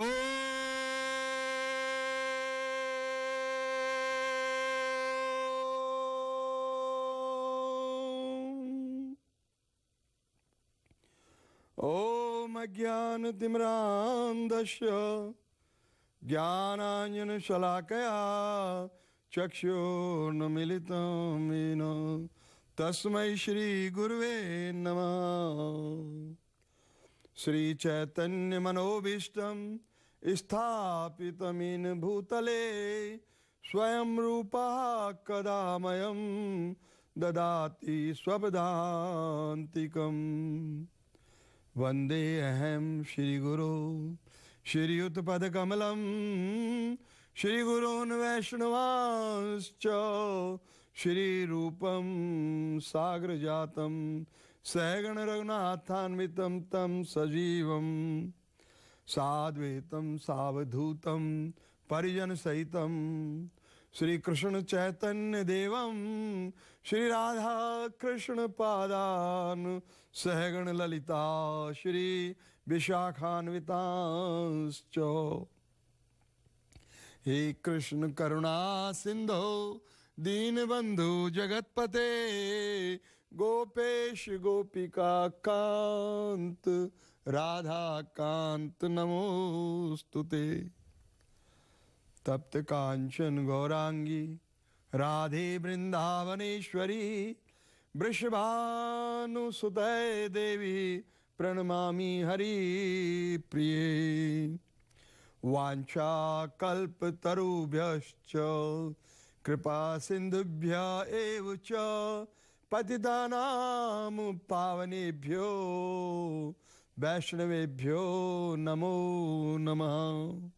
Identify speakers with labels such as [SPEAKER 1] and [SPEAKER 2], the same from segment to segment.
[SPEAKER 1] ॐ अज्ञानतिम्रान्धस्य ज्ञानाञ्जनशलाकया चक्षुर्नमिलितं येन तस्मै श्रीगुरुवे नमः। श्रीचैतन्यमनोभीष्टं स्थापितमिन भूतले स्वयं रूपः कदा मयं ददाति स्वपदान्तिकम् वंदे अहं श्रीगुरो श्रीयुतपदकमलं श्रीगुरोन् वैष्णवांश्च श्रीरूपं सागरजातं सहगणरघुनाथान्वितं तं सजीवं, साद्वैतं, सावधूतं परिजनसहितं श्रीकृष्ण चैतन्य देवं, श्री राधा कृष्ण पादान, सहगण ललिता, श्री विशाखान्वितांश्च। हे कृष्ण करुणा सिंधो दीनबंधु जगतपते गोपेश गोपिका कांत, राधा कांत नमोस्तुते तप्त कांचन गौरांगी, राधे वृंदावनेश्वरी, वृषभानुसुतय देवी, प्रणमामि हरि प्रिये। वाञ्छाकल्पतरुभ्यश्च कृपा सिन्धुभ्य एव च पतितानां पावनेभ्यो, वैष्णवेभ्यो नमो नमः।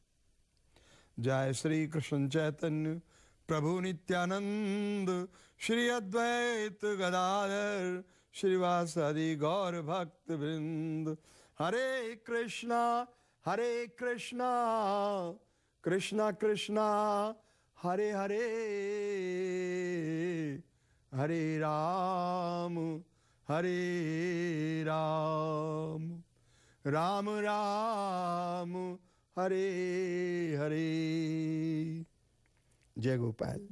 [SPEAKER 1] जय श्री कृष्ण चैतन्य प्रभु नित्यानंद, श्री अद्वैत गदाधर, श्रीवासदि गौर भक्त वृंद। हरे कृष्णा हरे कृष्णा कृष्णा कृष्णा, हरे हरे। हरे राम हरे राम। राम राम, हरे हरे। जय गोपाल।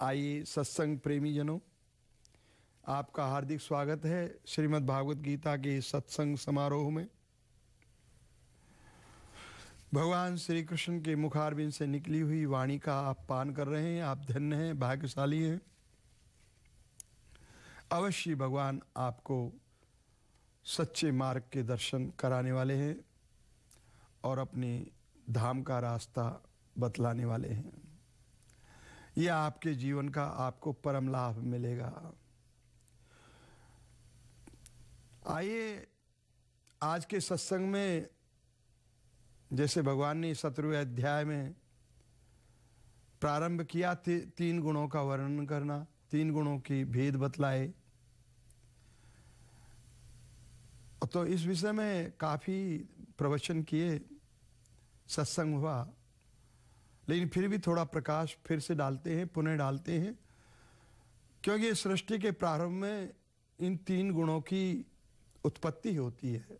[SPEAKER 1] आइए सत्संग प्रेमी जनों आपका हार्दिक स्वागत है श्रीमद् भागवत गीता के सत्संग समारोह में। भगवान श्री कृष्ण के मुखारबिंद से निकली हुई वाणी का आप पान कर रहे हैं, आप धन्य हैं, भाग्यशाली हैं। अवश्य भगवान आपको सच्चे मार्ग के दर्शन कराने वाले हैं और अपने धाम का रास्ता बतलाने वाले हैं। यह आपके जीवन का आपको परम लाभ मिलेगा। आइए आज के सत्संग में जैसे भगवान ने सत्रहवें अध्याय में प्रारंभ किया ती, तीन गुणों का वर्णन करना। तीन गुणों की भेद बतलाए। तो इस विषय में काफ़ी प्रवचन किए, सत्संग हुआ। लेकिन फिर भी थोड़ा प्रकाश फिर से डालते हैं, पुनः डालते हैं, क्योंकि सृष्टि के प्रारंभ में इन तीन गुणों की उत्पत्ति होती है।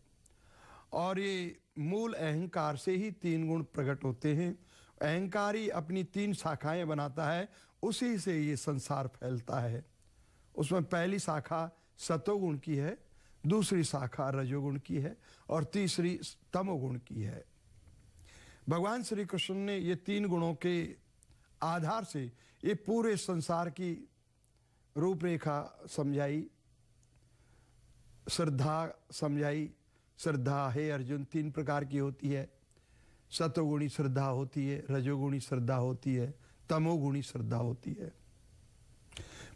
[SPEAKER 1] और ये मूल अहंकार से ही तीन गुण प्रकट होते हैं। अहंकार ही अपनी तीन शाखाएँ बनाता है उसी से ये संसार फैलता है। उसमें पहली शाखा सतोगुण की है, दूसरी शाखा रजोगुण की है और तीसरी तमोगुण की है। भगवान श्री कृष्ण ने ये तीन गुणों के आधार से ये पूरे संसार की रूपरेखा समझाई, श्रद्धा समझाई। श्रद्धा, है अर्जुन, तीन प्रकार की होती है। सतोगुणी श्रद्धा होती है, रजोगुणी श्रद्धा होती है। तमोगुणी श्रद्धा होती है।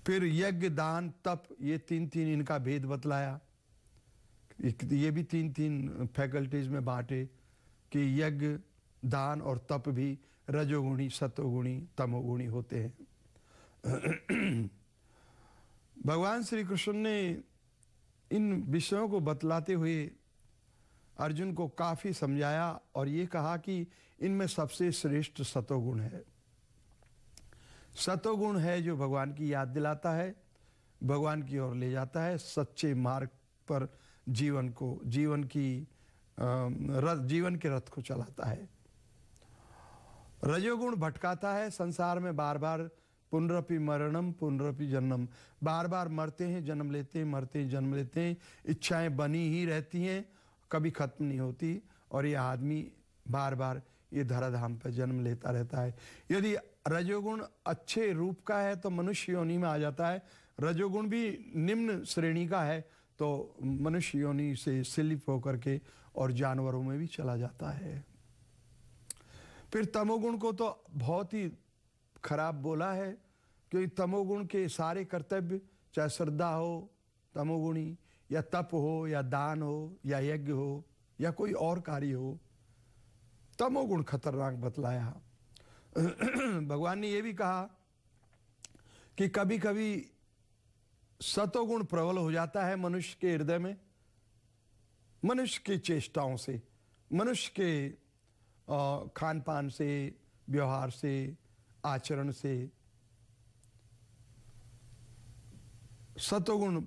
[SPEAKER 1] फिर यज्ञ, दान, तप, ये तीन तीन इनका भेद बतलाया। ये भी तीन तीन फैकल्टीज में बांटे कि यज्ञ, दान और तप भी रजोगुणी सतोगुणी तमोगुणी होते हैं। भगवान श्री कृष्ण ने इन विषयों को बतलाते हुए अर्जुन को काफ़ी समझाया और ये कहा कि इनमें सबसे श्रेष्ठ सतोगुण है। सतोगुण है जो भगवान की याद दिलाता है, भगवान की ओर ले जाता है, सच्चे मार्ग पर जीवन को, जीवन की रथ, जीवन के रथ को चलाता है। रजोगुण भटकाता है, संसार में बार बार पुनरपि मरणम, पुनरपि जन्म बार बार मरते हैं, जन्म लेते हैं, मरते हैं, जन्म लेते हैं। इच्छाएँ बनी ही रहती हैं, कभी खत्म नहीं होती, और ये आदमी बार बार ये धराधाम पर जन्म लेता रहता है। यदि रजोगुण अच्छे रूप का है तो मनुष्य योनि में आ जाता है। रजोगुण भी निम्न श्रेणी का है तो मनुष्य योनि से स्लिप होकर के और जानवरों में भी चला जाता है। फिर तमोगुण को तो बहुत ही खराब बोला है, क्योंकि तमोगुण के सारे कर्तव्य, चाहे श्रद्धा हो, तमोगुणी, या तप हो, या दान हो, या यज्ञ हो, या कोई और कार्य हो तमोगुण खतरनाक बतलाया। भगवान ने यह भी कहा कि कभी कभी सतोगुण प्रबल हो जाता है मनुष्य के हृदय में, मनुष्य की चेष्टाओं से, मनुष्य के खान पान से, व्यवहार से, आचरण से। सतोगुण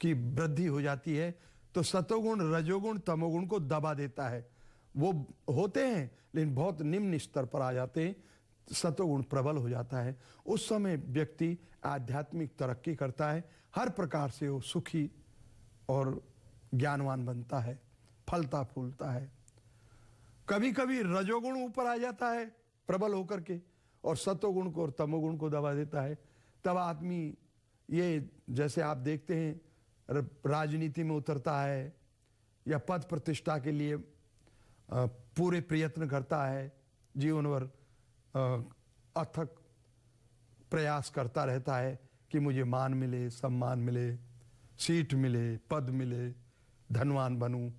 [SPEAKER 1] की वृद्धि हो जाती है तो सतोगुण रजोगुण तमोगुण को दबा देता है। वो होते हैं, लेकिन बहुत निम्न स्तर पर आ जाते हैं सतोगुण प्रबल हो जाता है। उस समय व्यक्ति आध्यात्मिक तरक्की करता है, हर प्रकार से वो सुखी और ज्ञानवान बनता है, फलता फूलता है। कभी कभी रजोगुण ऊपर आ जाता है, प्रबल होकर के, और सतोगुण को और तमोगुण को दबा देता है। तब आदमी ये, जैसे आप देखते हैं राजनीति में उतरता है, या पद प्रतिष्ठा के लिए पूरे प्रयत्न करता है, जीवन भर अथक प्रयास करता रहता है कि मुझे मान मिले, सम्मान मिले, सीट मिले, पद मिले, धनवान बनूं,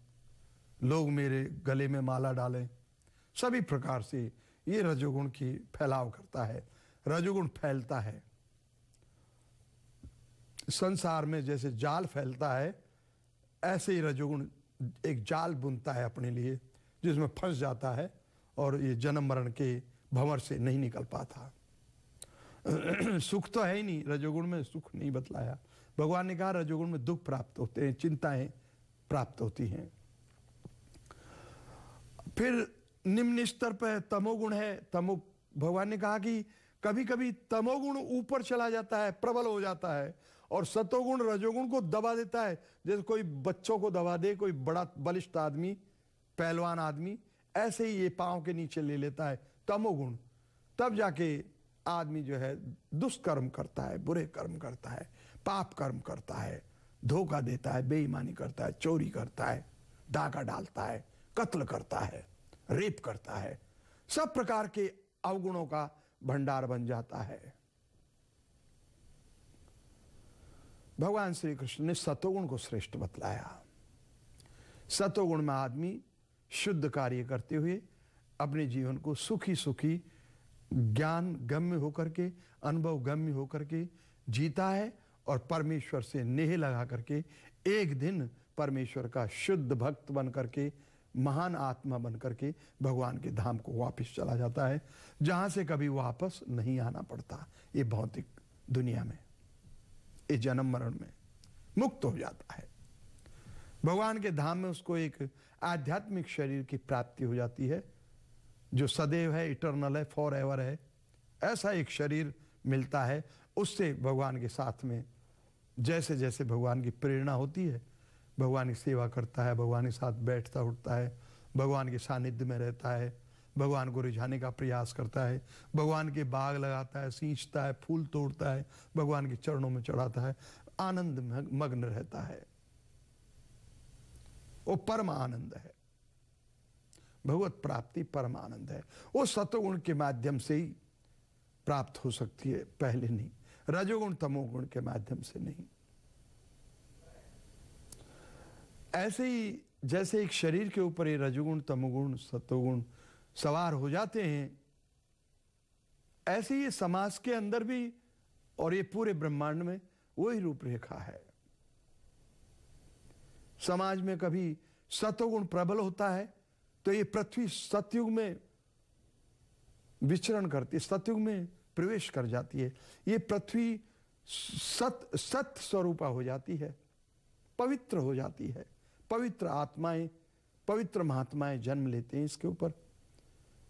[SPEAKER 1] लोग मेरे गले में माला डालें। सभी प्रकार से ये रजोगुण की फैलाव करता है, रजोगुण फैलता है। संसार में जैसे जाल फैलता है, ऐसे ही रजोगुण एक जाल बुनता है अपने लिए। जिसमें फंस जाता है और ये जन्म मरण के भंवर से नहीं निकल पाता। सुख तो है ही नहीं, रजोगुण में सुख नहीं बतलाया। भगवान ने कहा, रजोगुण में दुख प्राप्त होते हैं, चिंताएँ प्राप्त होती हैं। फिर निम्न स्तर पर तमोगुण है, तमो, भगवान ने कहा कि कभी कभी तमोगुण ऊपर चला जाता है, प्रबल हो जाता है और सतोगुण रजोगुण को दबा देता है। जैसे कोई बच्चों को दबा दे, कोई बड़ा, बलिष्ठ आदमी पहलवान आदमी ऐसे ही ये पाँव के नीचे ले लेता है तमोगुण। तब जाके आदमी जो है दुष्कर्म करता है, बुरे कर्म करता है, पाप कर्म करता है, धोखा देता है, बेईमानी करता है, चोरी करता है डाका डालता है, कत्ल करता है, रेप करता है। सब प्रकार के अवगुणों का भंडार बन जाता है। भगवान श्री कृष्ण ने सतोगुण को श्रेष्ठ बतलाया। सतोगुण में आदमी शुद्ध कार्य करते हुए अपने जीवन को सुखी सुखी, ज्ञान गम्य होकर के, अनुभव गम्य होकर के जीता है और परमेश्वर से नेह लगा करके एक दिन परमेश्वर का शुद्ध भक्त बन करके, महान आत्मा बन करके भगवान के धाम को वापस चला जाता है, जहाँ से कभी वापस नहीं आना पड़ता ये भौतिक दुनिया में, ये जन्म मरण में मुक्त हो जाता है। भगवान के धाम में उसको एक आध्यात्मिक शरीर की प्राप्ति हो जाती है, जो सदैव है इटरनल है फॉर एवर है, ऐसा एक शरीर मिलता है, उससे भगवान के साथ में जैसे जैसे भगवान की प्रेरणा होती है, भगवान की सेवा करता है, भगवान के साथ बैठता उठता है, भगवान के सानिध्य में रहता है, भगवान को रिझाने का प्रयास करता है, भगवान के बाग लगाता है, सींचता है, फूल तोड़ता है, भगवान के चरणों में चढ़ाता है, आनंद मग्न रहता है। वो परम आनंद है। भगवत प्राप्ति परम आनंद है। वो सतोगुण के माध्यम से ही प्राप्त हो सकती है, पहले नहीं। रजोगुण, तमोगुण के माध्यम से नहीं। ऐसे ही, जैसे एक शरीर के ऊपर ये रजोगुण, तमोगुण सतोगुण सवार हो जाते हैं, ऐसे ही समाज के अंदर भी और ये पूरे ब्रह्मांड में वही रूपरेखा है। समाज में कभी सतोगुण प्रबल होता है तो ये पृथ्वी सतयुग में विचरण करती है, सतयुग में प्रवेश कर जाती है। ये पृथ्वी सत सत स्वरूपा हो जाती है, पवित्र हो जाती है। पवित्र आत्माएँ, पवित्र महात्माएँ जन्म लेते हैं इसके ऊपर।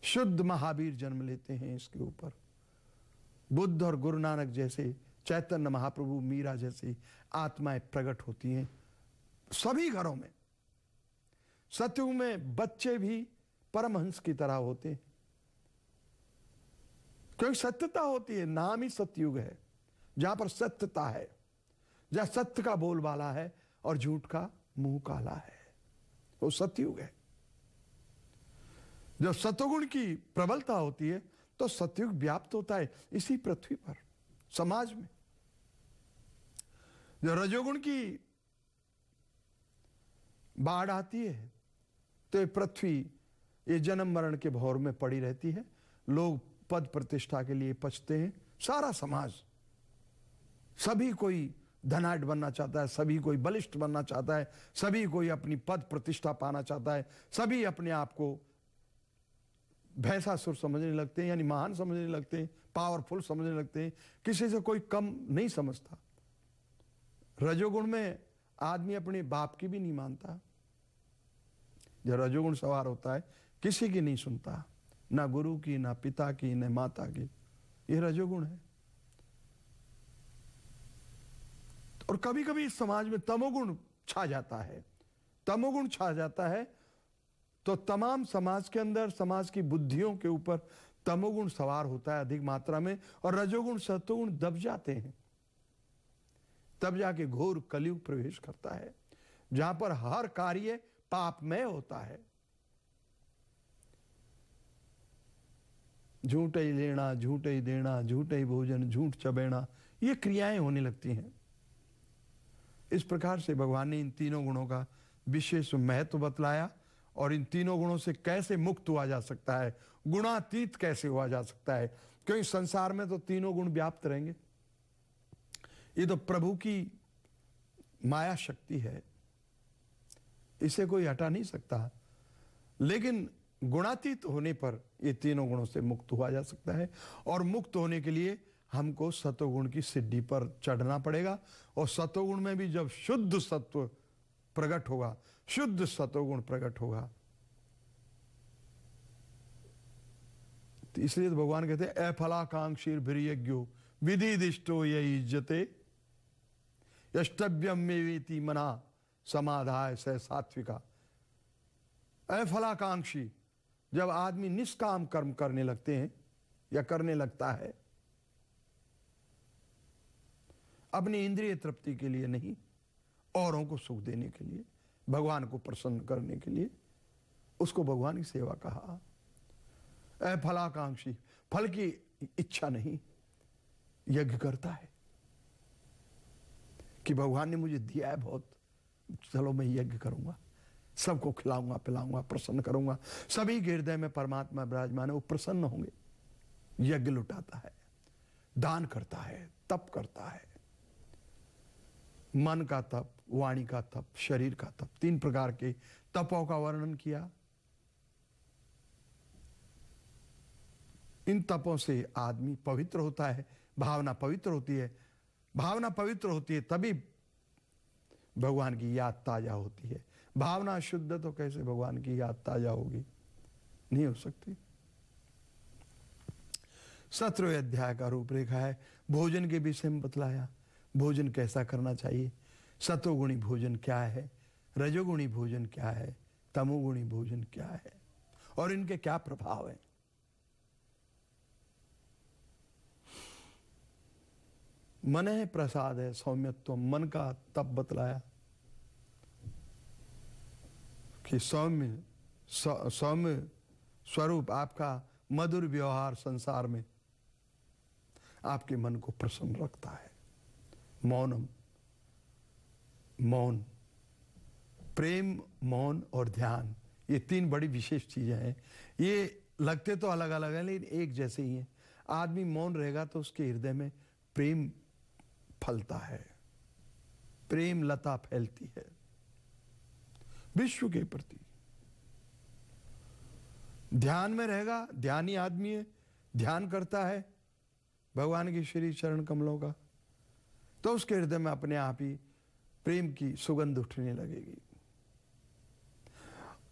[SPEAKER 1] शुद्ध महावीर जन्म लेते हैं इसके ऊपर। बुद्ध और गुरु नानक जैसे चैतन्य महाप्रभु, मीरा जैसी आत्माएँ प्रकट होती हैं। सभी घरों में। सत्युग में बच्चे भी परमहंस की तरह होते हैं। क्योंकि सत्यता होती है, नाम ही सत्युग है। जहाँ पर सत्यता है, जहाँ सत्य का बोलबाला है और झूठ का मुँह काला है, वो सत्युग है। जब सतोगुण की प्रबलता होती है तो सत्युग व्याप्त होता है इसी पृथ्वी पर, समाज में। जब रजोगुण की बाढ़ आती है तो ये पृथ्वी, ये जन्म मरण के भौर में पड़ी रहती है। लोग पद प्रतिष्ठा के लिए पचते हैं। सारा समाज, सभी कोई धनाट बनना चाहता है, सभी कोई बलिष्ठ बनना चाहता है, सभी कोई अपनी पद प्रतिष्ठा पाना चाहता है, सभी अपने आप को भैंसासुर समझने लगते हैं, यानी महान समझने लगते हैं पावरफुल समझने लगते हैं। किसी से कोई कम नहीं समझता। रजोगुण में आदमी अपने बाप की भी नहीं मानता। जब रजोगुण सवार होता है, किसी की नहीं सुनता, ना गुरु की, ना पिता की, न माता की। ये रजोगुण है। और कभी कभी इस समाज में तमोगुण छा जाता है। तमोगुण छा जाता है तो तमाम समाज के अंदर, समाज की बुद्धियों के ऊपर तमोगुण सवार होता है अधिक मात्रा में, और रजोगुण सतोगुण दब जाते हैं। तब जाके घोर कलयुग प्रवेश करता है। जहाँ पर हर कार्य पापमय होता है। झूठ ही लेना, झूठ ही देना, झूठ ही भोजन, झूठ चबेना, ये क्रियाएँ होने लगती हैं। इस प्रकार से भगवान ने इन तीनों गुणों का विशेष महत्व बतलाया और इन तीनों गुणों से कैसे मुक्त हुआ जा सकता है, गुणातीत कैसे हुआ जा सकता है क्योंकि संसार में तो तीनों गुण व्याप्त रहेंगे? ये तो प्रभु की माया शक्ति है। इसे कोई हटा नहीं सकता। लेकिन गुणातीत होने पर ये तीनों गुणों से मुक्त हुआ जा सकता है और मुक्त होने के लिए हमको सतोगुण की सिद्धि पर चढ़ना पड़ेगा और सतोगुण में भी जब शुद्ध सत्व प्रकट होगा, शुद्ध सतोगुण प्रकट होगा। तो इसलिए तो भगवान कहते हैं अफलाकांक्षी भीर्यज्ञो विधि दिष्टो ये इज्जते, यष्टव्यम में मना। समाधाय से सात्विका। अफलाकांक्षी जब आदमी निष्काम कर्म करने लगते हैं या करने लगता है, अपनी इंद्रिय तृप्ति के लिए नहीं, औरों को सुख देने के लिए, भगवान को प्रसन्न करने के लिए, उसको भगवान की सेवा कहा। अफलाकांक्षी फल की इच्छा नहीं, यज्ञ करता है कि भगवान ने मुझे दिया है बहुत। चलो मैं यज्ञ करूँगा, सबको खिलाऊँगा, पिलाऊँगा, प्रसन्न करूँगा। सभी हृदय में परमात्मा विराजमान है, वो प्रसन्न होंगे। यज्ञ लुटाता है, दान करता है, तप करता है। मन का तप, वाणी का तप, शरीर का तप, तीन प्रकार के तपों का वर्णन किया। इन तपों से आदमी पवित्र होता है, भावना पवित्र होती है। भावना पवित्र होती है, तभी भगवान की याद ताज़ा होती है। भावना शुद्ध तो कैसे भगवान की याद ताज़ा होगी? नहीं हो सकती। सत्रह अध्याय का रूपरेखा है। भोजन के विषय में बतलाया। भोजन कैसा करना चाहिए? सतोगुणी भोजन क्या है? रजोगुणी भोजन क्या है? तमोगुणी भोजन क्या है? और इनके क्या प्रभाव है? मन है प्रसाद है, सौम्यत्व। मन का तप बतलाया। कि सौम्य सौम्य स्वरूप आपका मधुर व्यवहार संसार में आपके मन को प्रसन्न रखता है। मौनम, मौन, प्रेम, मौन और ध्यान, ये तीन बड़ी विशेष चीज़ें हैं। ये लगते तो अलग अलग हैं, लेकिन एक जैसे ही हैं। आदमी मौन रहेगा तो उसके हृदय में प्रेम फलता है, प्रेम लता फैलती है। विश्व के प्रति। ध्यान में रहेगा, ध्यानी आदमी है, ध्यान करता है, भगवान की श्री चरण कमलों का। तो उसके हृदय में अपने आप ही प्रेम की सुगंध उठने लगेगी।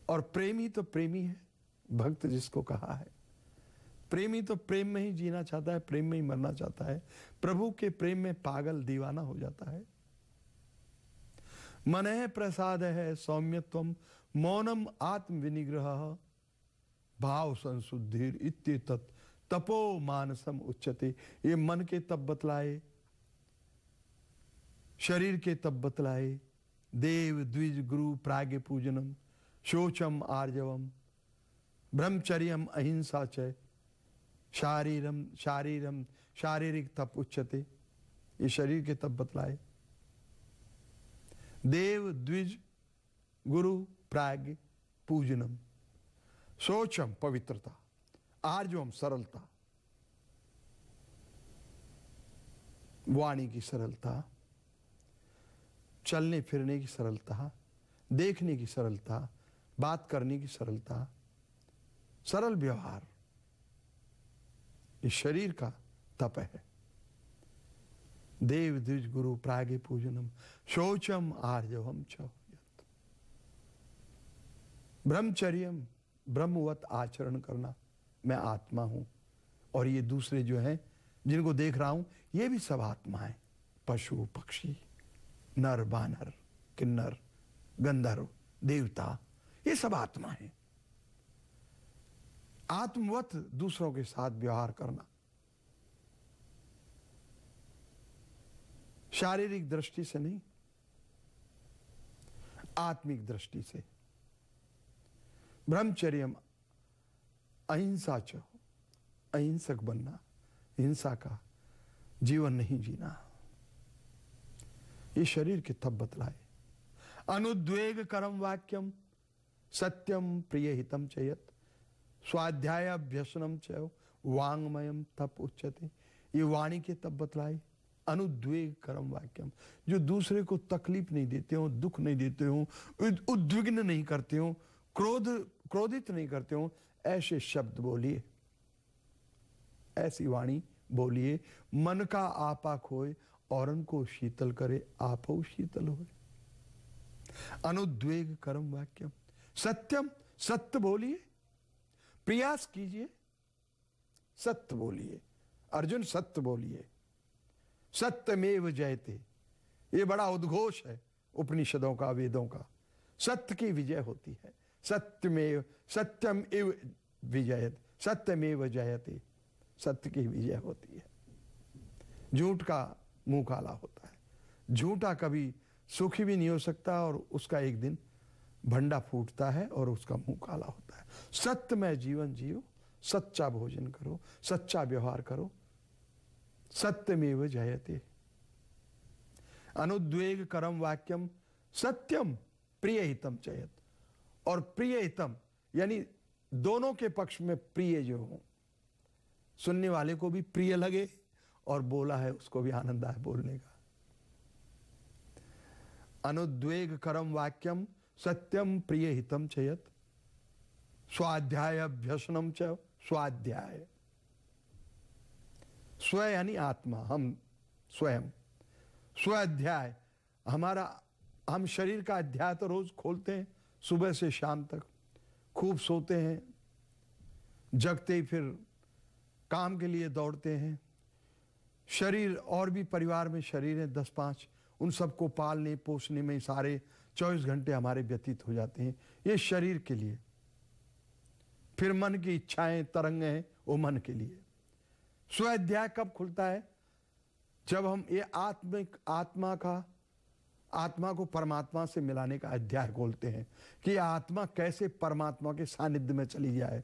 [SPEAKER 1] और प्रेमी तो प्रेमी है, भक्त जिसको कहा है। प्रेमी तो प्रेम में ही जीना चाहता है, प्रेम में ही मरना चाहता है। प्रभु के प्रेम में पागल दीवाना हो जाता है। मन प्रसाद है सौम्यत्व मौनम आत्म विनिग्रह भाव संशुद्धिर इत्येत तपो मानसम उच्चते ये मन के तब बतलाए, शरीर के तब बतलाए, देव, द्विज, गुरु प्राग्ञ पूजनम, शोचम, आर्जवम, ब्रह्मचर्यम, अहिंसा च, शारीरम शारीरम, शारीरिक तप उच्चते ये शरीर के तप बतलाए। देव द्विज गुरु प्राग पूजनम। शोचम पवित्रता, आर्जवम सरलता। वाणी की सरलता, चलने फिरने की सरलता, देखने की सरलता, बात करने की सरलता, सरल व्यवहार। इस शरीर का तप है। देव द्विज गुरु प्रागे पूजनम, शौचम आर्जवम च ब्रह्मचर्यम, ब्रह्मवत आचरण करना, मैं आत्मा हूँ। और ये दूसरे जो हैं, जिनको देख रहा हूँ, ये भी सब आत्मा है। पशु, पक्षी, नर, बानर, किन्नर, गंधर्व, देवता, ये सब आत्मा है। आत्मवत दूसरों के साथ व्यवहार करना शारीरिक दृष्टि से नहीं, आत्मिक दृष्टि से। ब्रह्मचर्य अहिंसा च, अहिंसक बनना, हिंसा का जीवन नहीं जीना। ये शरीर के तब बतलाए अनुद्वेग करम वाक्यम, सत्यम प्रिय हितम चयत स्वाध्याय अभ्यसनम च वांगमयम तप उच्चते ये वाणी के तब बतलाए अनुद्वेग करम वाक्यम। जो दूसरे को तकलीफ़ नहीं देते हो, दुख नहीं देते हो उद्विग्न नहीं करते हो, क्रोध, क्रोधित नहीं करते हो, ऐसे शब्द बोलिए। ऐसी वाणी बोलिए, मन का आपा खोए और उनको शीतल करे, आप शीतल हो अनुद्वेग कर्म वाक्यम। सत्यम, सत्य बोलिए। प्रयास कीजिए, सत्य बोलिए। अर्जुन, सत्य बोलिए। सत्यमेव जयते। ये बड़ा उद्घोष है उपनिषदों का, वेदों का। सत्य की विजय होती है। सत्यमेव, सत्यम एव विजयत, सत्यमेव जयते। सत्य की विजय होती है। झूठ का मुँह काला होता है। झूठा कभी सुखी भी नहीं हो सकता और उसका एक दिन भंडा फूटता है और उसका मुँह काला होता है। सत्य में जीवन जियो, सच्चा भोजन करो, सच्चा व्यवहार करो सत्यमेव जयते। अनुद्वेग करम वाक्यम सत्यम प्रिय हितम चयत और प्रिय हितम यानी दोनों के पक्ष में प्रिय जो हो, सुनने वाले को भी प्रिय लगे और बोला है उसको भी आनंद आए बोलने का। अनुद्वेग करम वाक्यम सत्यम प्रिय हितम चयत स्वाध्याय अभ्यसनम च स्वाध्याय। स्व यानी आत्मा, हम स्वयं। स्व अध्याय हमारा, हम शरीर का अध्याय तो रोज खोलते हैं, सुबह से शाम तक। खूब सोते हैं, जगते ही फिर काम के लिए दौड़ते हैं। शरीर, और भी परिवार में शरीर है दस पाँच उन सबको पालने, पोसने में सारे चौबीस घंटे हमारे व्यतीत हो जाते हैं, ये शरीर के लिए। फिर मन की इच्छाएँ, तरंगे वो मन के लिए। स्वाध्याय कब खुलता है? जब हम ये आत्मिक आत्मा का, आत्मा को परमात्मा से मिलाने का अध्याय खोलते हैं कि आत्मा कैसे परमात्मा के सानिध्य में चली जाए।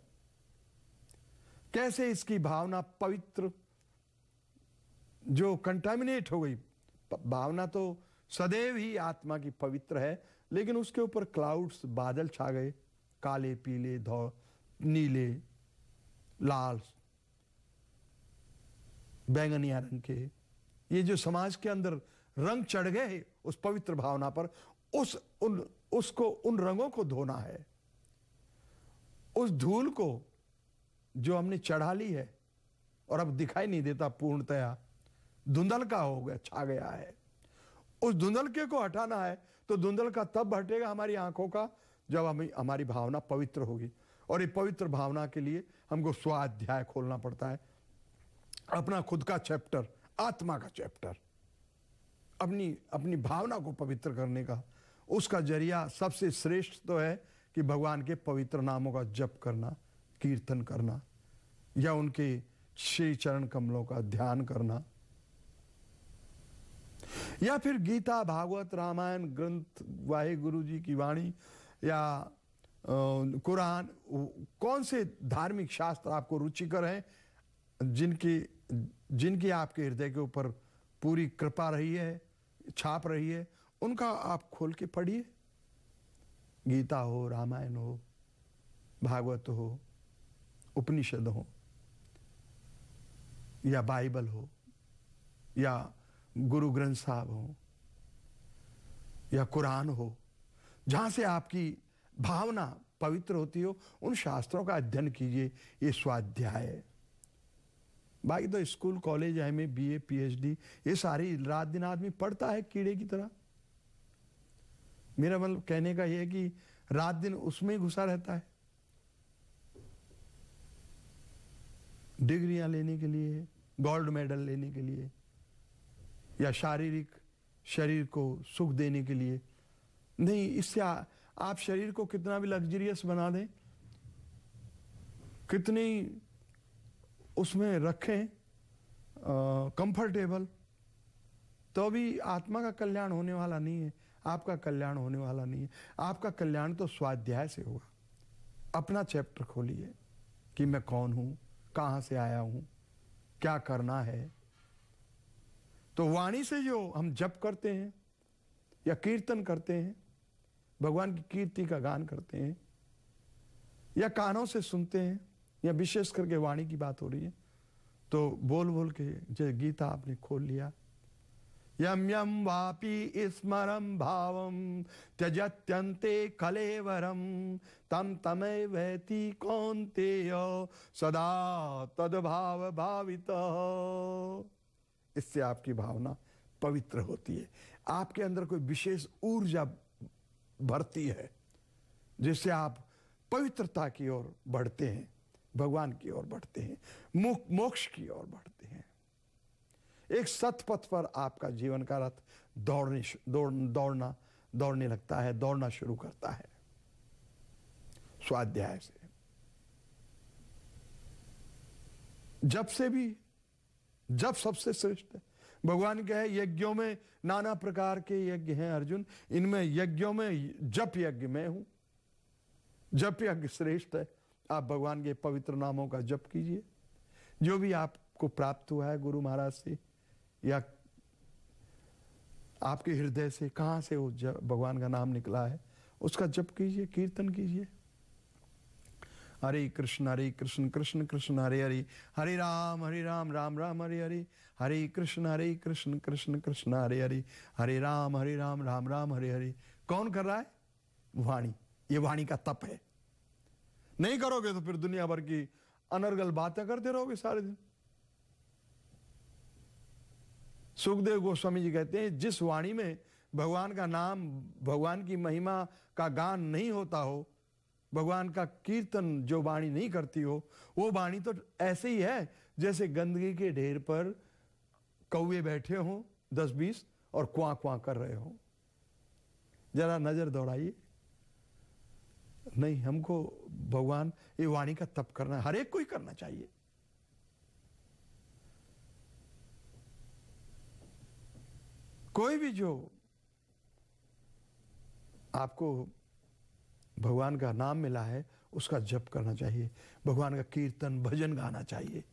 [SPEAKER 1] कैसे इसकी भावना पवित्र, जो कंटामिनेट हो गई। भावना तो सदैव ही आत्मा की पवित्र है, लेकिन उसके ऊपर क्लाउड्स बादल छा गए। काले, पीले, धौ, नीले, लाल बैंगनिया रंग के। ये जो समाज के अंदर रंग चढ़ गए उस पवित्र भावना पर, उस उन, उसको उन रंगों को धोना है। उस धूल को जो हमने चढ़ा ली है, और अब दिखाई नहीं देता पूर्णतया, धुंधल का हो गया, छा गया है। उस धुंधल के को हटाना है तो धुंधल का तब हटेगा हमारी आँखों का, जब हम, हमारी भावना पवित्र होगी। और ये पवित्र भावना के लिए हमको स्वाध्याय खोलना पड़ता है। अपना खुद का चैप्टर, आत्मा का चैप्टर, अपनी अपनी भावना को पवित्र करने का। उसका ज़रिया सबसे श्रेष्ठ तो है कि भगवान के पवित्र नामों का जप करना, कीर्तन करना, या उनके श्री चरण कमलों का ध्यान करना। या फिर गीता, भागवत, रामायण, ग्रंथ वाहे गुरु जी की वाणी, या कुरान कौन से धार्मिक शास्त्र आपको रुचिकर हैं, जिनकी जिनकी आपके हृदय के ऊपर पूरी कृपा रही है, छाप रही है, उनका आप खोल के पढ़िए। गीता हो, रामायण हो, भागवत हो, उपनिषद हो, या बाइबल हो, या गुरु ग्रंथ साहब हो, या कुरान हो, जहाँ से आपकी भावना पवित्र होती हो, उन शास्त्रों का अध्ययन कीजिए। ये स्वाध्याय बाकी तो school college M A B A P H D ये सारी रात दिन आदमी पढ़ता है कीड़े की तरह। मेरा मतलब कहने का यह है कि रात दिन उसमें घुसा रहता है। डिग्रियाँ लेने के लिए गोल्ड मेडल लेने के लिए या शारीरिक शरीर को सुख देने के लिए। नहीं इससे आ, आप शरीर को कितना भी लग्जरियस बना दें कितनी उसमें रखें कंफर्टेबल तो भी आत्मा का कल्याण होने वाला नहीं है, आपका कल्याण होने वाला नहीं है। आपका कल्याण तो स्वाध्याय से होगा। अपना चैप्टर खोलिए कि मैं कौन हूँ, कहाँ से आया हूँ, क्या करना है। तो वाणी से जो हम जप करते हैं या कीर्तन करते हैं, भगवान की कीर्ति का गान करते हैं या कानों से सुनते हैं या विशेष करके वाणी की बात हो रही है तो बोल बोल के जय गीता आपने खोल लिया। यम यम वापी स्मरम भावम त्यजत्यंते कलेवरम तम तमय वैती कौनते सदा तदभाव भावित इससे आपकी भावना पवित्र होती है। आपके अंदर कोई विशेष ऊर्जा भरती है, जिससे आप पवित्रता की ओर बढ़ते हैं। भगवान की ओर बढ़ते हैं, मोक्ष की ओर बढ़ते हैं। एक सतपथ पर आपका जीवन का रथ दौड़ने दौड़, दौड़ना, दौड़ने लगता है, दौड़ना शुरू करता है। स्वाध्याय से। जब से भी, जब सबसे श्रेष्ठ है। भगवान क्या है यज्ञों में नाना प्रकार के यज्ञ हैं अर्जुन। इनमें यज्ञों में जप यज्ञ में हूँ। जप यज्ञ श्रेष्ठ है। आप भगवान के पवित्र नामों का जप कीजिए। जो भी आपको प्राप्त हुआ है गुरु महाराज से, या आपके हृदय से कहाँ से वो भगवान का नाम निकला है, उसका जप कीजिए, कीर्तन कीजिए। हरे कृष्ण हरे कृष्ण कृष्ण कृष्ण, हरे हरे हरे राम हरे राम राम राम, हरे हरे हरे कृष्ण हरे कृष्ण कृष्ण कृष्ण, हरे हरे हरे राम हरे राम राम राम, हरे हरे। कौन कर रहा है? वाणी। ये वाणी का तप है। नहीं करोगे तो फिर दुनिया भर की अनर्गल बातें करते रहोगे सारे दिन। सुखदेव गोस्वामी जी कहते हैं, जिस वाणी में भगवान का नाम, भगवान की महिमा का गान नहीं होता हो, भगवान का कीर्तन जो वाणी नहीं करती हो, वो वाणी तो ऐसे ही है जैसे गंदगी के ढेर पर कौए बैठे हो, दस बीस, और क्वा क्वा कर रहे हो। जरा नज़र दौड़ाइए। नहीं, हमको भगवान ये वाणी का तप करना हर एक को ही करना चाहिए। कोई भी जो आपको भगवान का नाम मिला है, उसका जप करना चाहिए। भगवान का कीर्तन, भजन गाना चाहिए।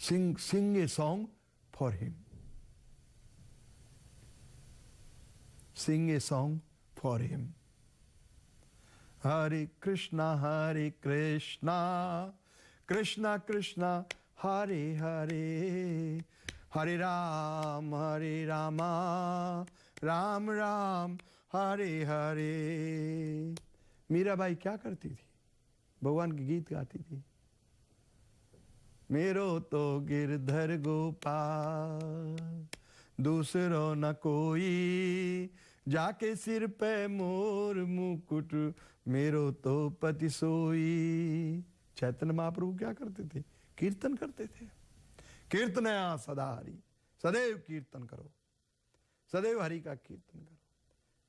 [SPEAKER 1] Sing sing a song for him. Sing a song for him. Hare Krishna Hare Krishna Krishna Krishna, Hare Hare. Hare Ram, Hare Rama, Ram Ram, Hare Hare. Meera Meerabai क्या करती थी? भगवान के गीत गाती थी। मेरो तो गिरधर गोपाल, दूसरो न कोई, जाके सिर पे मोर मुकुट मेरो तो पति सोई। चैतन्य महाप्रभु क्या करते थे? कीर्तन करते थे। कीर्तन सदा हरि सदैव कीर्तन करो। सदैव हरि का कीर्तन करो।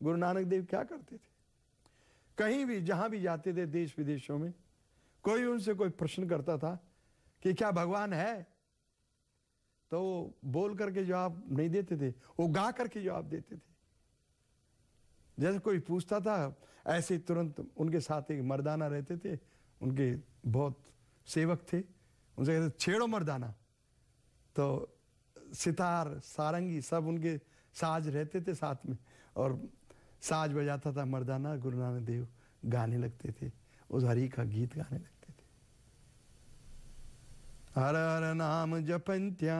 [SPEAKER 1] गुरु नानक देव क्या करते थे? कहीं भी, जहाँ भी जाते थे देश विदेशों में, कोई उनसे कोई प्रश्न करता था कि क्या भगवान है? तो वो बोल करके जवाब नहीं देते थे। वो गा करके जवाब देते थे। जैसे कोई पूछता था ऐसे तुरंत उनके साथ एक मर्दाना रहते थे, उनके बहुत सेवक थे। उनसे कहते, छेड़ो मर्दाना। तो सितार, सारंगी सब उनके साज रहते थे साथ में और साज बजाता था मर्दाना, गुरु नानक देव गाने लगते थे, उस हरि का गीत गाने लगते थे। हर हर नाम जपंत्या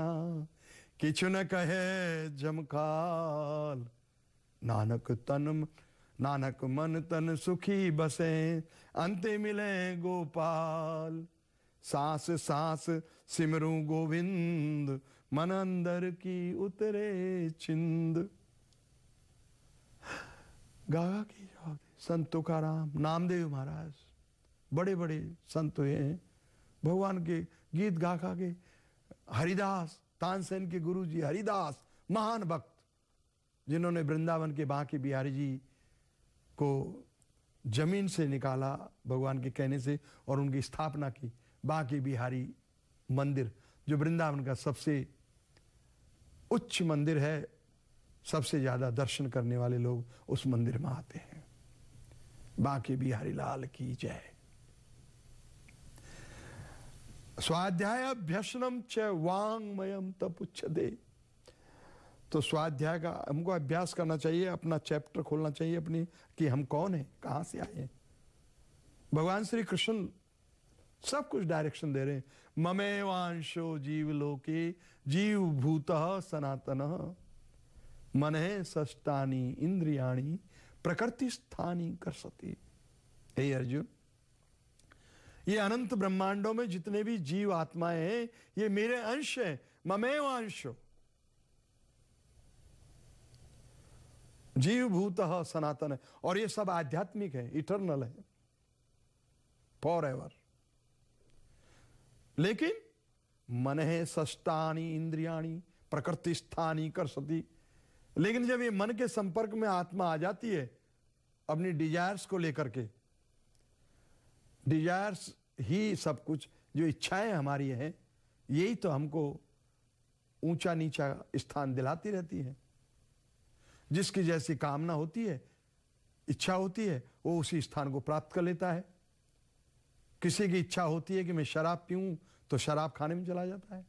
[SPEAKER 1] किचु न कहे जमकाल, नानक तन नानक मन तन सुखी बसे, अंत मिले गोपाल। सांस सांस, सिमरू गोविंद, मन अंदर की उतरे चिंद। गागा की संत तुकाराम, नामदेव महाराज बड़े बड़े संत हुए हैं। भगवान के गीत गा गा के, हरिदास, तानसेन के गुरु जी हरिदास, महान भक्त, जिन्होंने वृंदावन के बांके बिहारी जी को ज़मीन से निकाला भगवान के कहने से और उनकी स्थापना की। बांके बिहारी मंदिर, जो वृंदावन का सबसे उच्च मंदिर है, सबसे ज़्यादा दर्शन करने वाले लोग उस मंदिर में आते हैं। बांके बिहारी लाल की जय। स्वाध्याय अभ्यसनम च वांगमयम तपुच्छदे तो स्वाध्याय का हमको अभ्यास करना चाहिए, अपना चैप्टर खोलना चाहिए अपनी, कि हम कौन है, कहाँ से आए हैं। भगवान श्री कृष्ण सब कुछ डायरेक्शन दे रहे हैं। ममे वांशो जीव लोके, जीव भूत सनातन। मन है सष्टानी इंद्रियाणी, प्रकृति स्थानी कर सती। हे अर्जुन, ये अनंत ब्रह्मांडों में जितने भी जीव आत्माएँ हैं, ये मेरे अंश हैं। ममेव अंशो जीव भूत सनातन है। और ये सब आध्यात्मिक है इटरनल है फॉर एवर लेकिन मन है सष्टानी, इंद्रियाणी प्रकृति स्थानी कर सती लेकिन जब ये मन के संपर्क में आत्मा आ जाती है, अपनी डिजायर्स को लेकर के डिजायर्स ही सब कुछ, जो इच्छाएँ हमारी हैं, यही तो हमको ऊँचा नीचा स्थान दिलाती रहती है। जिसकी जैसी कामना होती है, इच्छा होती है, वो उसी स्थान को प्राप्त कर लेता है। किसी की इच्छा होती है कि मैं शराब पीऊं तो शराब खाने में चला जाता है।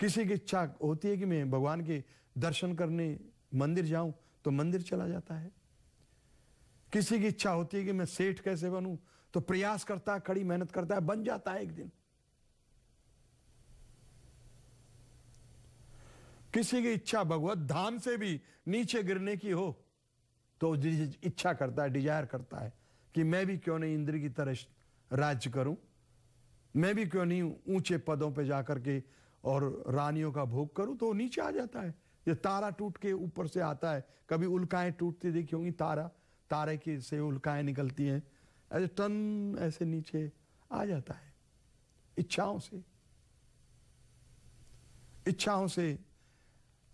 [SPEAKER 1] किसी की इच्छा होती है कि मैं भगवान के दर्शन करने मंदिर जाऊँ तो मंदिर चला जाता है। किसी की इच्छा होती है कि मैं सेठ कैसे बनूं तो प्रयास करता है कड़ी मेहनत करता है, बन जाता है एक दिन। किसी की इच्छा भगवत धाम से भी नीचे गिरने की हो तो इच्छा करता है डिज़ायर करता है कि मैं भी क्यों नहीं इंद्र की तरह राज्य करूँ? मैं भी क्यों नहीं ऊँचे पदों पे जाकर के और रानियों का भोग करूँ? तो नीचे आ जाता है। ये तारा टूट के ऊपर से आता है। कभी उल्काएँ टूटती देखी होंगी तारा। तारे की से उल्काएँ निकलती हैं। ऐसे टन ऐसे नीचे आ जाता है। इच्छाओं से। इच्छाओं से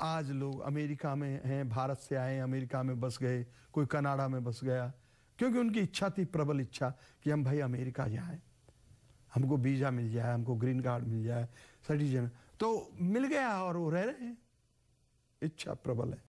[SPEAKER 1] आज लोग अमेरिका में हैं, भारत से आए, अमेरिका में बस गए, कोई कनाडा में बस गया। क्योंकि उनकी इच्छा थी, प्रबल इच्छा कि हम भाई अमेरिका जाएँ। हमको वीज़ा मिल जाए, हमको ग्रीन कार्ड मिल जाए सिटीजन तो मिल गया और वो रह रहे हैं। इच्छा प्रबल है।